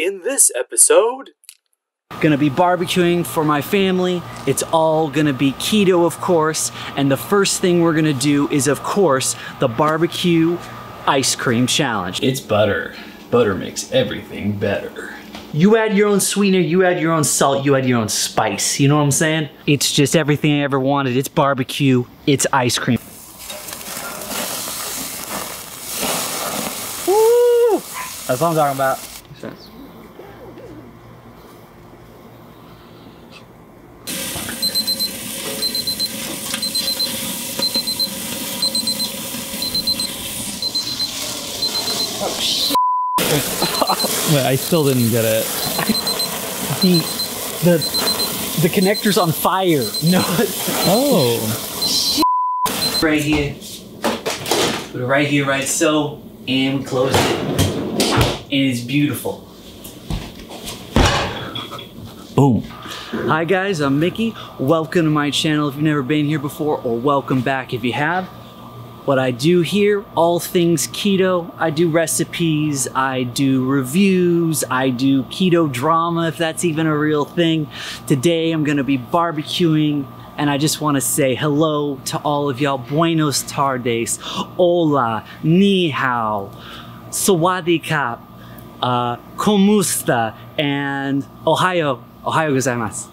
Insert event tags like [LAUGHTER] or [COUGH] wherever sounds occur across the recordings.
In this episode, Gonna be barbecuing for my family. It's all gonna be keto, of course. And the first thing we're gonna do is, of course, the barbecue ice cream challenge. It's butter. Butter makes everything better. You add your own sweetener, you add your own salt, you add your own spice. You know what I'm saying? It's just everything I ever wanted. It's barbecue, it's ice cream. Woo! That's what I'm talking about. Wait, I still didn't get it. The the the connector's on fire. No, Oh. right here. Put it right here, right so, and we close it. And it's beautiful. Boom. Hi guys, I'm Micky. Welcome to my channel if you've never been here before, or welcome back if you have. What I do here, all things keto. I do recipes, I do reviews, I do keto drama if that's even a real thing. Today I'm gonna be barbecuing and I just want to say hello to all of y'all. Buenos tardes, hola, ni hao, sawadee uh, komusta, and ohayo, ohayo gozaimasu.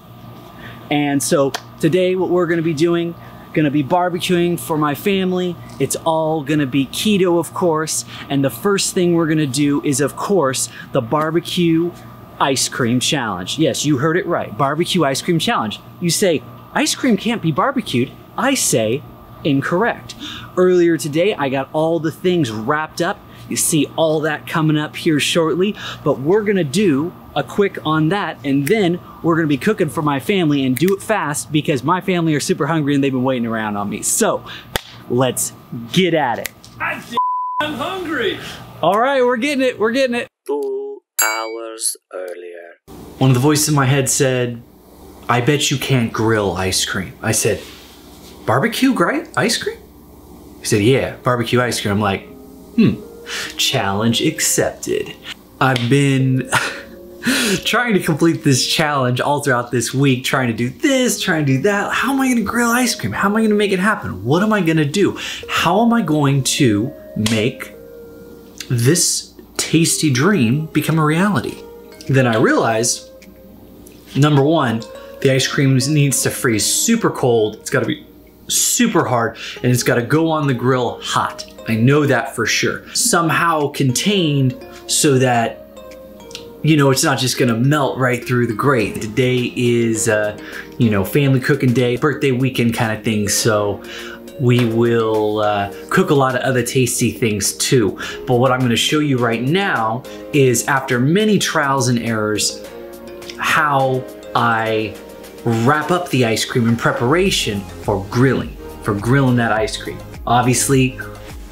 And so today what we're gonna be doing, gonna be barbecuing for my family. It's all gonna be keto, of course. And the first thing we're gonna do is, of course, the barbecue ice cream challenge. Yes, you heard it right. Barbecue ice cream challenge. You say, ice cream can't be barbecued. I say, incorrect. Earlier today, I got all the things wrapped up. You see all that coming up here shortly, but we're gonna do a quick on that and then we're gonna be cooking for my family and do it fast because my family are super hungry and they've been waiting around on me. So let's get at it. I'm hungry. All right, we're getting it, we're getting it. two hours earlier. One of the voices in my head said, I bet you can't grill ice cream. I said, barbecue gri- ice cream? He said, yeah, barbecue ice cream. I'm like, hmm, challenge accepted. I've been [LAUGHS] [LAUGHS] trying to complete this challenge all throughout this week, trying to do this, trying to do that. How am I gonna grill ice cream? How am I gonna make it happen? What am I gonna do? How am I going to make this tasty dream become a reality? Then I realized Number one, the ice cream needs to freeze super cold. It's got to be super hard and it's got to go on the grill hot. I know that for sure. Somehow contained so that you know, it's not just gonna melt right through the grate. Today is, uh, you know, family cooking day, birthday weekend kind of thing. So we will uh, cook a lot of other tasty things too. But what I'm gonna show you right now is after many trials and errors, how I wrap up the ice cream in preparation for grilling, for grilling that ice cream. Obviously,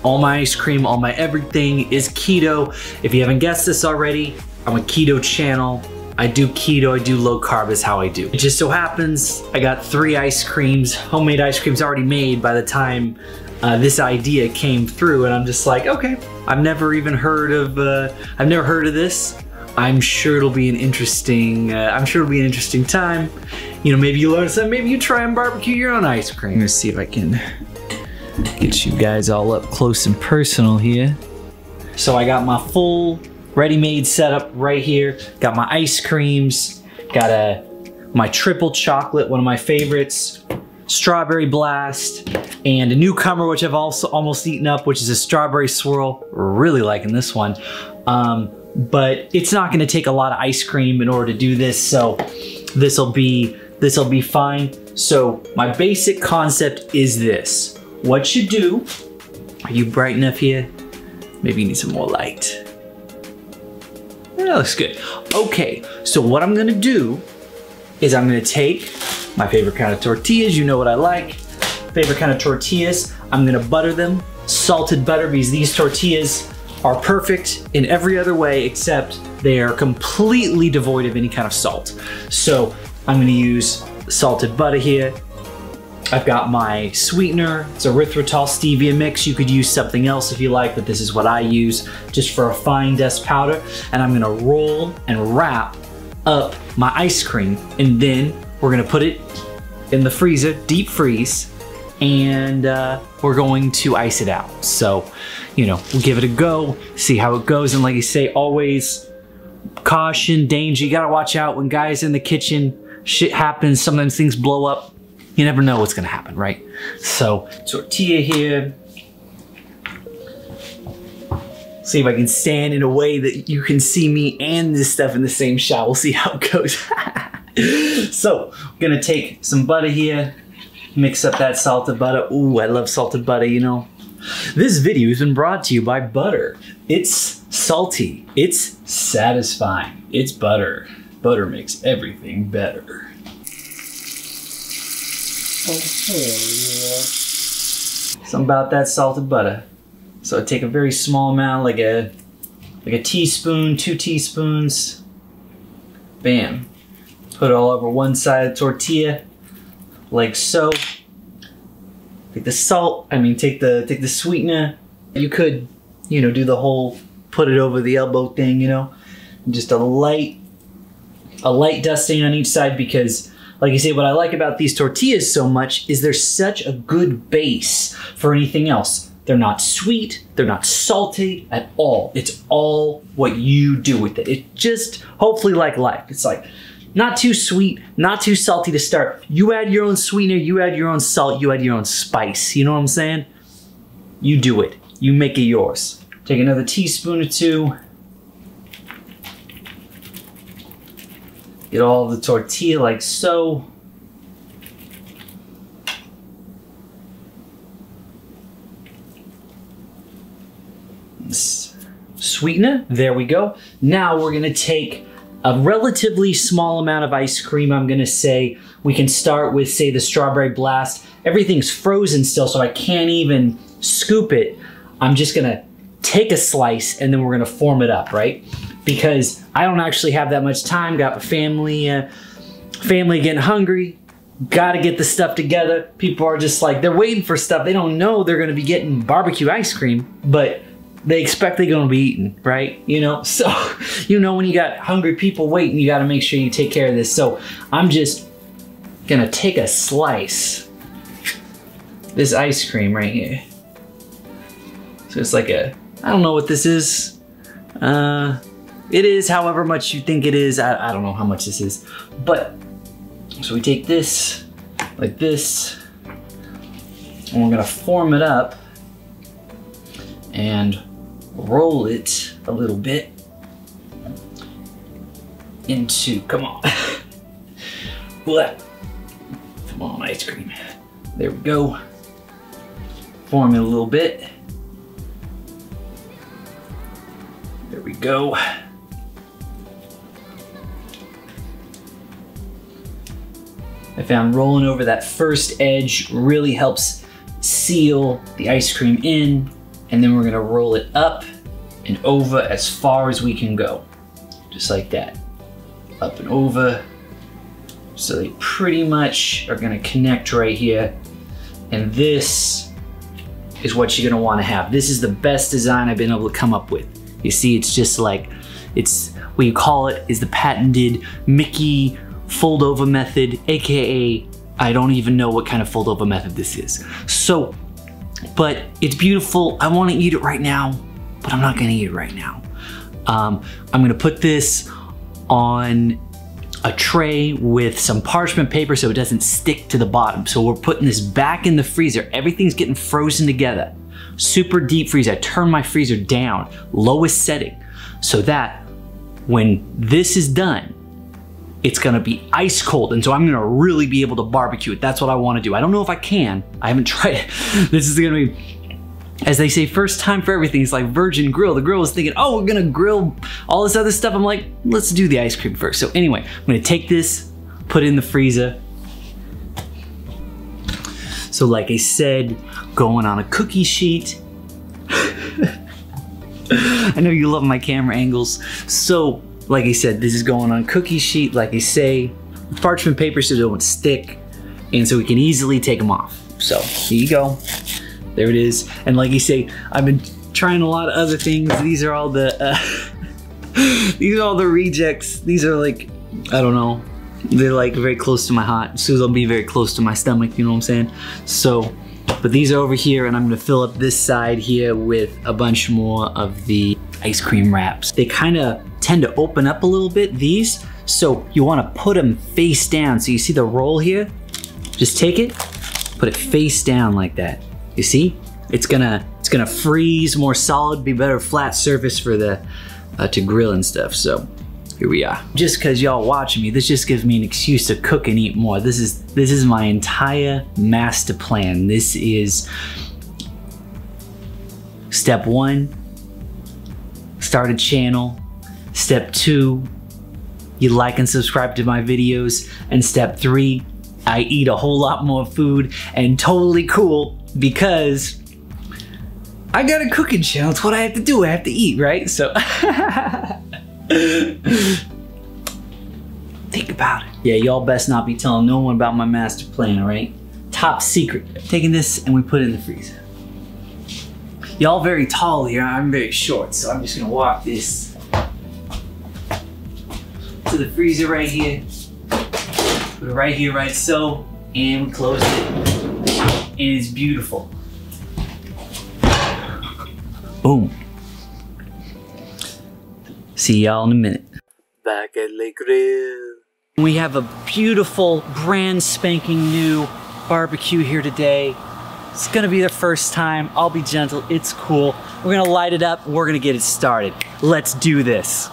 all my ice cream, all my everything is keto. If you haven't guessed this already, I'm a keto channel. I do keto, I do low carb is how I do. It just so happens I got three ice creams, homemade ice creams already made by the time uh, this idea came through and I'm just like, okay, I've never even heard of, uh, I've never heard of this. I'm sure it'll be an interesting, uh, I'm sure it'll be an interesting time. You know, maybe you learn something, maybe you try and barbecue your own ice cream. Let's see if I can get you guys all up close and personal here. So I got my full ready-made setup right here. Got my ice creams, got a my triple chocolate, one of my favorites, strawberry blast, and a newcomer which I've also almost eaten up, which is a strawberry swirl. Really liking this one. Um, but it's not gonna take a lot of ice cream in order to do this, so this'll be this'll be fine. So my basic concept is this. What you do, are you bright enough here? Maybe you need some more light. Yeah, that looks good. Okay, so what I'm gonna do is I'm gonna take my favorite kind of tortillas, you know what I like, favorite kind of tortillas, I'm gonna butter them, salted butter because these tortillas are perfect in every other way except they are completely devoid of any kind of salt. So I'm gonna use salted butter here, I've got my sweetener. It's erythritol stevia mix. You could use something else if you like, but this is what I use just for a fine dust powder. And I'm gonna roll and wrap up my ice cream. And then we're gonna put it in the freezer, deep freeze, and uh, we're going to ice it out. So, you know, we'll give it a go, see how it goes. And like you say, always caution, danger. You gotta watch out when guys in the kitchen, shit happens. Sometimes things blow up. You never know what's gonna happen, right? So, tortilla here. See if I can stand in a way that you can see me and this stuff in the same shot. We'll see how it goes. [LAUGHS] so, I'm gonna take some butter here, mix up that salted butter. Ooh, I love salted butter, you know. This video has been brought to you by butter. It's salty. It's Satisfying. It's butter. Butter makes everything better. Something about that salted butter. So I take a very small amount, like a like a teaspoon, two teaspoons. Bam. Put it all over one side of tortilla, like so. Take the salt. I mean, take the take the sweetener. You could, you know, do the whole put it over the elbow thing. You know, just a light a light dusting on each side because like I say, what I like about these tortillas so much is they're such a good base for anything else. They're not sweet, they're not salty at all. It's all what you do with it. It just hopefully like life. It's like not too sweet, not too salty to start. You add your own sweetener, you add your own salt, you add your own spice. You know what I'm saying? You do it. You make it yours. Take another teaspoon or two. Get all the tortilla like so. Sweetener, there we go. Now we're gonna take a relatively small amount of ice cream. I'm gonna say we can start with, say, the strawberry blast. Everything's frozen still, so I can't even scoop it. I'm just gonna take a slice and then we're gonna form it up, right? Because I don't actually have that much time. Got a family, uh, family getting hungry. Got to get the stuff together. People are just like they're waiting for stuff. They don't know they're gonna be getting barbecue ice cream, but they expect they're gonna be eating, right? You know, [LAUGHS] so you know when you got hungry people waiting, you got to make sure you take care of this. So I'm just gonna take a slice this ice cream right here. So it's like a I don't know what this is. Uh, it is however much you think it is. I, I don't know how much this is, but so we take this like this, and we're gonna form it up and roll it a little bit into, come on. [LAUGHS] Come on, ice cream. There we go. Form it a little bit. There we go. I found rolling over that first edge really helps seal the ice cream in and then we're gonna roll it up and over as far as we can go. Just like that. Up and over. So they pretty much are gonna connect right here. And this is what you're gonna wanna have. This is the best design I've been able to come up with. You see, it's just like, it's, what you call it is the patented Micky fold over method, AKA, I don't even know what kind of fold over method this is. So but it's beautiful. I want to eat it right now, but I'm not to eat it right now. Um, I'm to put this on a tray with some parchment paper so it doesn't stick to the bottom. So we're putting this back in the freezer. Everything's getting frozen together. Super deep freeze. I turn my freezer down, lowest setting, so that when this is done, it's gonna be ice cold. And so I'm gonna really be able to barbecue it. That's what I wanna do. I don't know if I can. I haven't [LAUGHS] tried it. This is gonna be, as they say, first time for everything. It's like virgin grill. The grill is thinking, oh, we're gonna grill all this other stuff. I'm like, let's do the ice cream first. So anyway, I'm gonna take this, put it in the freezer. So like I said, going on a cookie sheet. [LAUGHS] I know you love my camera angles. So like I said, this is going on cookie sheet, like I say, parchment paper so it don't stick. and so we can easily take them off. So here you go. There it is. And like you say, I've been trying a lot of other things. These are all the uh, [LAUGHS] these are all the rejects. These are like I don't know. They're like very close to my heart. So they'll be very close to my stomach. You know what I'm saying? So, but these are over here, and I'm gonna fill up this side here with a bunch more of the ice cream wraps. They kind of tend to open up a little bit. These. So you want to put them face down. So you see the roll here? Just take it, put it face down like that. You see? It's gonna it's gonna freeze more solid, be better flat surface for the uh, to grill and stuff. So here we are. Just cause y'all watching me, this just gives me an excuse to cook and eat more. This is this is my entire master plan. This is step one, start a channel. Step two, you like and subscribe to my videos. And step three, I eat a whole lot more food and totally cool because I got a cooking channel. It's what I have to do. I have to eat, right? So [LAUGHS] think about it. Yeah, y'all best not be telling no one about my master plan, all right? Top secret. Taking this and we put it in the freezer. Y'all very tall here. I'm very short, so I'm just gonna walk this to the freezer right here. Put it right here, right so, and we close it. And it's beautiful. Boom. See y'all in a minute. Back at Le Grill. We have a beautiful, brand spanking new barbecue here today. It's gonna be the first time. I'll be gentle. It's cool. We're gonna light it up. We're gonna get it started. Let's do this.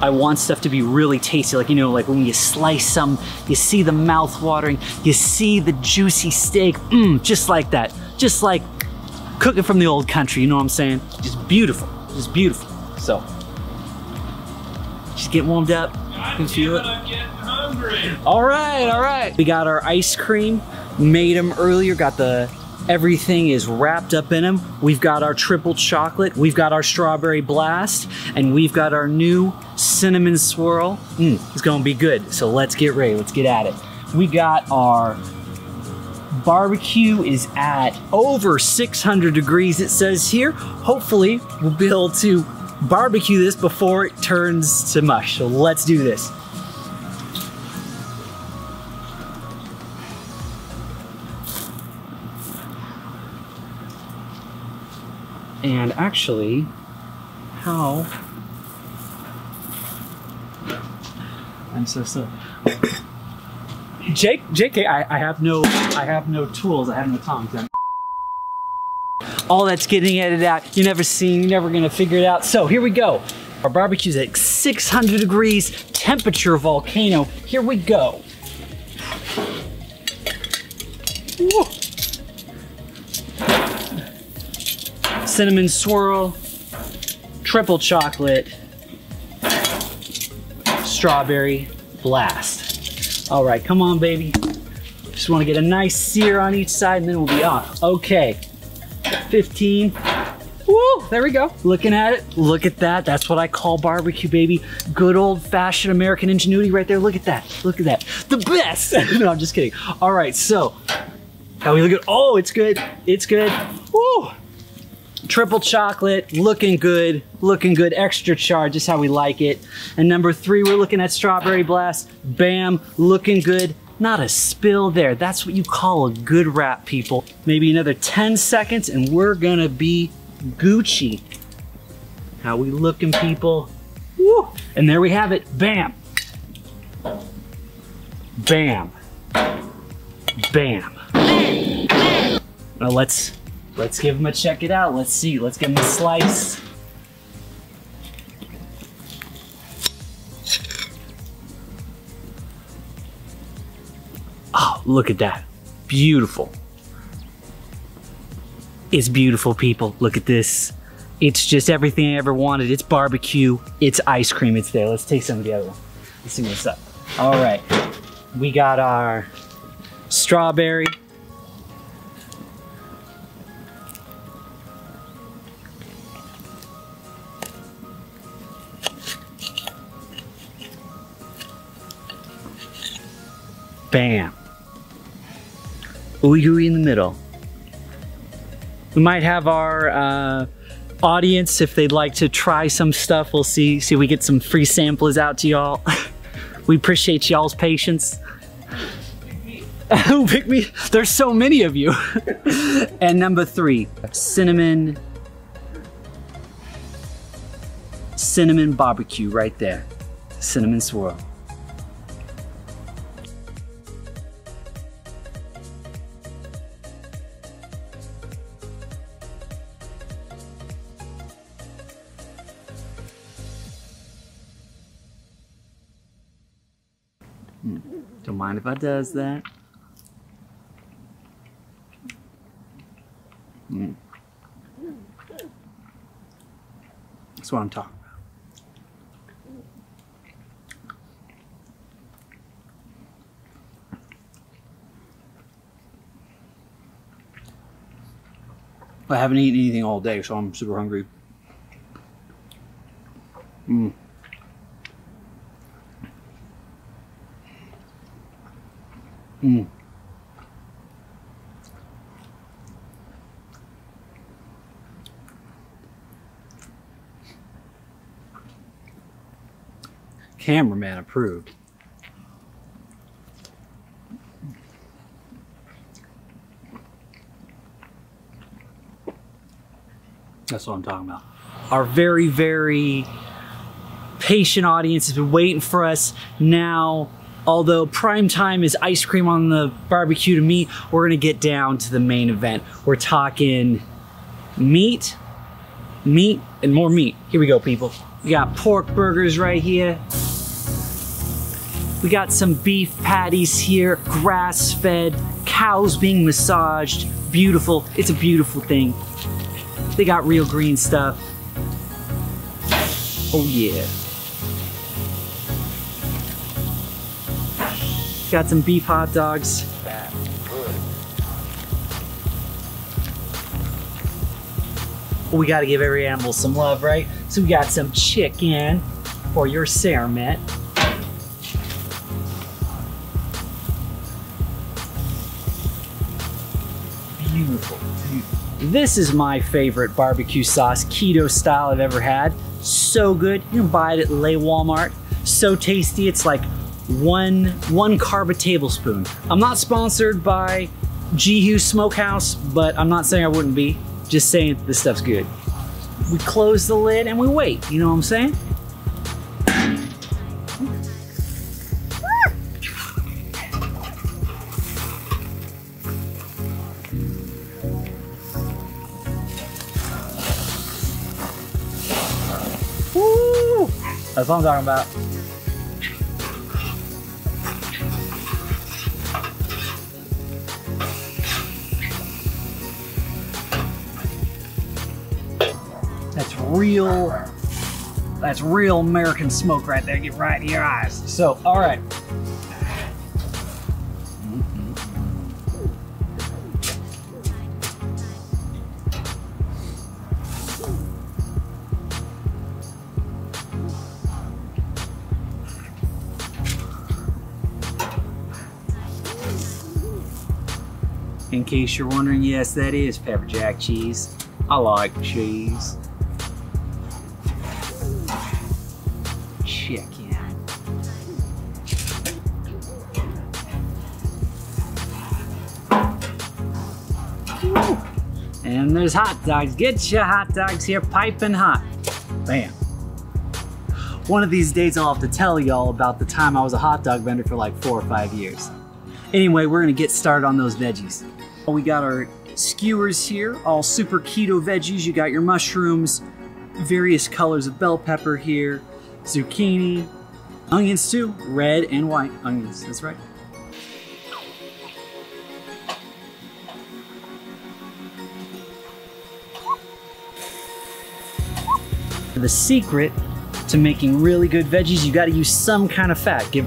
I want stuff to be really tasty. Like, you know, like when you slice some, you see the mouth watering, you see the juicy steak, mmm, just like that. Just like cooking from the old country, you know what I'm saying? Just beautiful, just beautiful. So, just get warmed up, can feel it. I'm getting hungry. All right, all right. We got our ice cream, made them earlier, got the, everything is wrapped up in them. We've got our triple chocolate, we've got our strawberry blast, and we've got our new cinnamon swirl. Mmm, it's gonna be good. So let's get ready, let's get at it. We got our barbecue is at over 600 degrees, it says here. Hopefully, we'll be able to barbecue this before it turns to mush. So let's do this. And actually, how? I'm so so. Jake, JK, I, I have no, I have no tools. I have no tongs. I'm- All that's getting edited out. You never seen. You're never gonna figure it out. So here we go. Our barbecue's at 600 degrees temperature volcano. Here we go. Cinnamon swirl, triple chocolate, strawberry blast. All right, come on, baby. Just want to get a nice sear on each side and then we'll be off. Okay, 15. Woo, there we go. Looking at it, look at that. That's what I call barbecue, baby. Good old fashioned American ingenuity right there. Look at that. Look at that. The best. [LAUGHS] no, I'm just kidding. All right, so how we look at, oh, it's good. It's good. Triple chocolate, looking good, looking good, extra charge, just how we like it. And number three, we're looking at strawberry blast, bam, looking good. Not a spill there. That's what you call a good wrap, people. Maybe another 10 seconds and we're gonna be Gucci. How we looking, people? Woo! And there we have it, bam. Bam. Bam. Now let's Let's give him a check it out. Let's see. Let's give him a slice. Oh, look at that. Beautiful. It's beautiful, people. Look at this. It's just everything I ever wanted. It's barbecue. It's ice cream. It's there. Let's take some of the other one. Let's see what's up. All right. We got our strawberry. Bam. Ooey in the middle. We might have our uh, audience if they'd like to try some stuff. We'll see. See if we get some free samplers out to y'all. [LAUGHS] we appreciate y'all's patience. [LAUGHS] Who me? There's so many of you. [LAUGHS] and number three, cinnamon, cinnamon barbecue right there. Cinnamon swirl. Mind if I does that. Mm. That's what I'm talking about. I haven't eaten anything all day, so I'm super hungry. Mm. Mm. Cameraman approved. That's what I'm talking about. Our very, very patient audience has been waiting for us now although prime time is ice cream on the barbecue to me, we're gonna get down to the main event. We're talking meat, meat, and more meat. Here we go, people. We got pork burgers right here. We got some beef patties here, grass fed, cows being massaged. Beautiful. It's a beautiful thing. They got real green stuff. Oh, yeah. Got some beef hot dogs. We gotta give every animal some love, right? So we got some chicken for your. Beautiful, beautiful. This is my favorite barbecue sauce, keto style I've ever had. So good. You can buy it at Lay Walmart. So tasty. It's like one one carb a tablespoon. I'm not sponsored by Hughes Smokehouse, but I'm not saying I wouldn't be. Just saying this stuff's good. We close the lid and we wait. You know what I'm saying? Woo! That's what I'm talking about. Real. That's real American smoke right there. Get right in your eyes. So, all right. In case you're wondering, yes, that is pepper jack cheese. I like cheese. And there's hot dogs. Get your hot dogs here, piping hot. Bam. One of these days I'll have to tell y'all about the time I was a hot dog vendor for like four or five years. Anyway, we're gonna get started on those veggies. We got our skewers here, all super keto veggies. You got your mushrooms, various colors of bell pepper here, zucchini, onions too, red and white onions, that's right. The secret to making really good veggies, you gotta use some kind of fat. Give,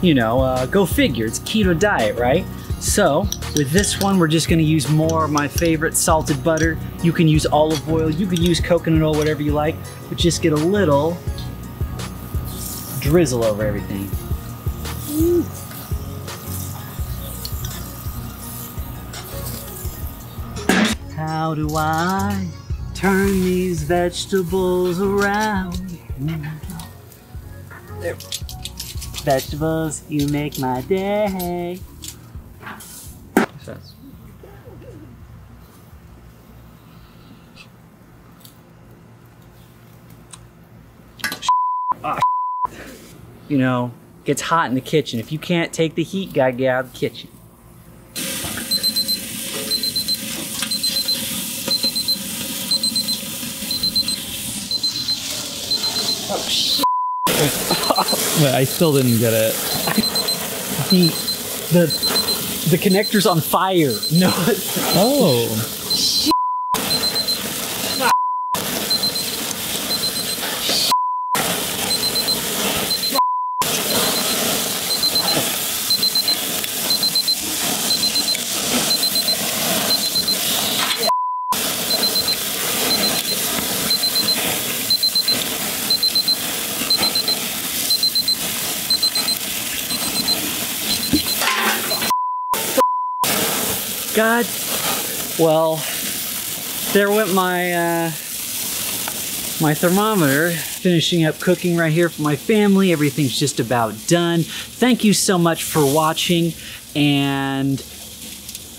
you know, uh, go figure, it's keto diet, right? So with this one, we're just gonna use more of my favorite salted butter. You can use olive oil, you can use coconut oil, whatever you like, but just get a little drizzle over everything. How do I turn these vegetables around? There. Vegetables, you make my day. Ah, [LAUGHS] you know, gets hot in the kitchen. If you can't take the heat, gotta get out of the kitchen. Wait, I still didn't get it. The the the connector's on fire. No, [LAUGHS] Oh. God. Well, there went my uh, my thermometer. Finishing up cooking right here for my family. Everything's just about done. Thank you so much for watching and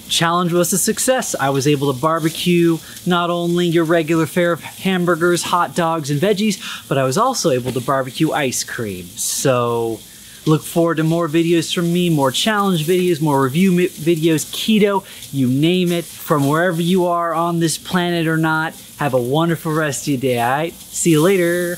challenge was a success. I was able to barbecue not only your regular fare of hamburgers, hot dogs, and veggies, but I was also able to barbecue ice cream. So look forward to more videos from me, more challenge videos, more review videos, keto, you name it, from wherever you are on this planet or not. Have a wonderful rest of your day, all right? See you later.